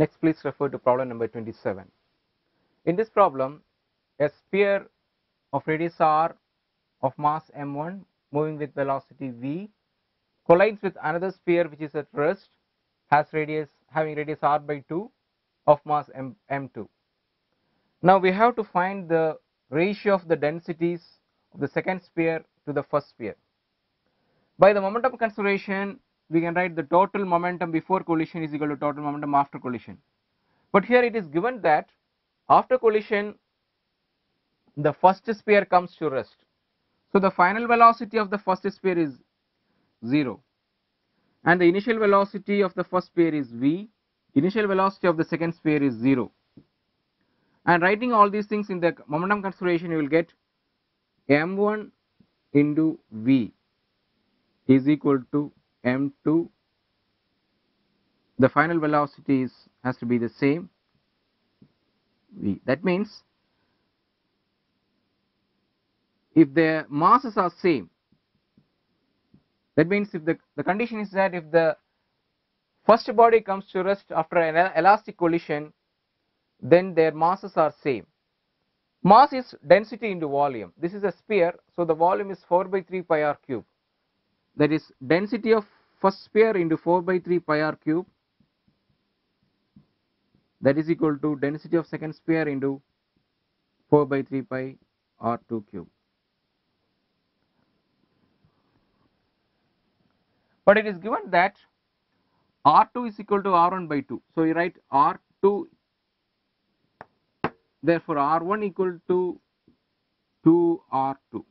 Next please refer to problem number 27. In this problem a sphere of radius r of mass m1 moving with velocity v collides with another sphere which is at rest has radius having radius r by 2 of mass m, m2. Now we have to find the ratio of the densities of the second sphere to the first sphere. By the momentum consideration we can write the total momentum before collision is equal to total momentum after collision. But here it is given that after collision the first sphere comes to rest. So the final velocity of the first sphere is 0 and the initial velocity of the first sphere is v, initial velocity of the second sphere is 0 and writing all these things in the momentum consideration you will get m1 into v is equal to m2 the final velocity is has to be the same v. That means if the masses are same that means if the, the condition is that if the first body comes to rest after an elastic collision then their masses are same. Mass is density into volume. This is a sphere so the volume is 4 by 3 pi r cube. That is density of first sphere into 4 by 3 pi r cube that is equal to density of second sphere into 4 by 3 pi r2 cube. But it is given that r2 is equal to r1 by 2. So you write r2 therefore r1 equal to 2 r2.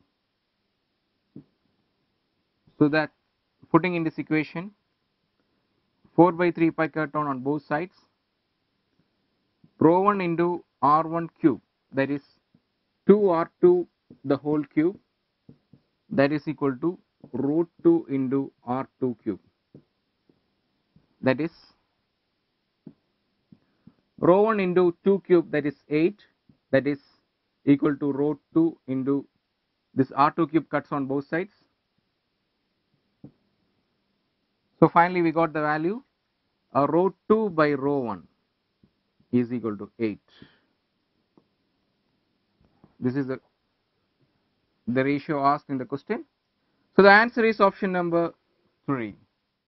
So that putting in this equation 4 by 3 pi cut on both sides rho 1 into r1 cube that is 2 r2 the whole cube that is equal to rho 2 into r2 cube. That is rho 1 into 2 cube that is 8 that is equal to rho 2 into this r2 cube cuts on both sides So finally we got the value uh, rho 2 by rho 1 is equal to 8. This is the, the ratio asked in the question. So the answer is option number 3.